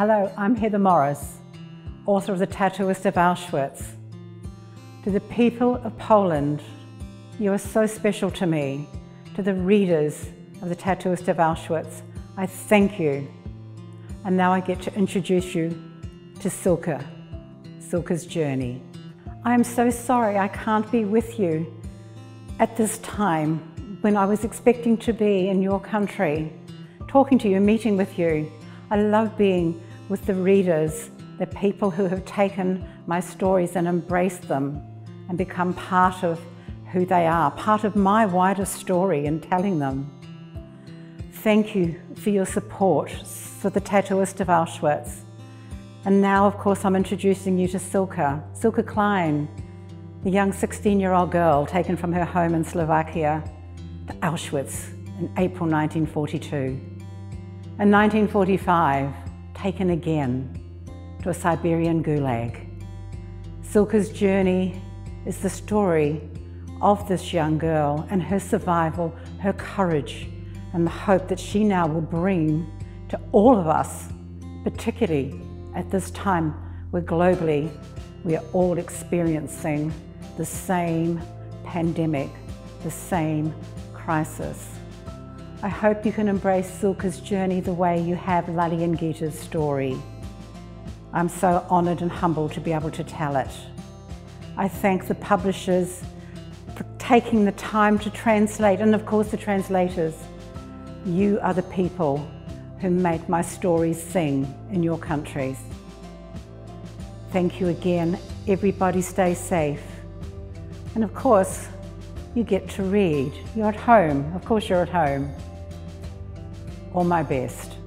Hello, I'm Heather Morris, author of The Tattooist of Auschwitz. To the people of Poland, you are so special to me. To the readers of The Tattooist of Auschwitz, I thank you. And now I get to introduce you to Cilka, Cilka's journey. I am so sorry I can't be with you at this time when I was expecting to be in your country, talking to you, meeting with you. I love being with the readers, the people who have taken my stories and embraced them and become part of who they are, part of my wider story in telling them. Thank you for your support for the Tattooist of Auschwitz. And now, of course, I'm introducing you to Cilka, Cilka Klein, the young 16-year-old girl taken from her home in Slovakia to Auschwitz in April 1942. In 1945, taken again to a Siberian gulag. Cilka's journey is the story of this young girl and her survival, her courage, and the hope that she now will bring to all of us, particularly at this time where globally we are all experiencing the same pandemic, the same crisis. I hope you can embrace Cilka's journey the way you have Lale and Gita's story. I'm so honoured and humbled to be able to tell it. I thank the publishers for taking the time to translate and of course the translators. You are the people who make my stories sing in your countries. Thank you again. Everybody stay safe. And of course, you get to read. You're at home. Of course you're at home all my best.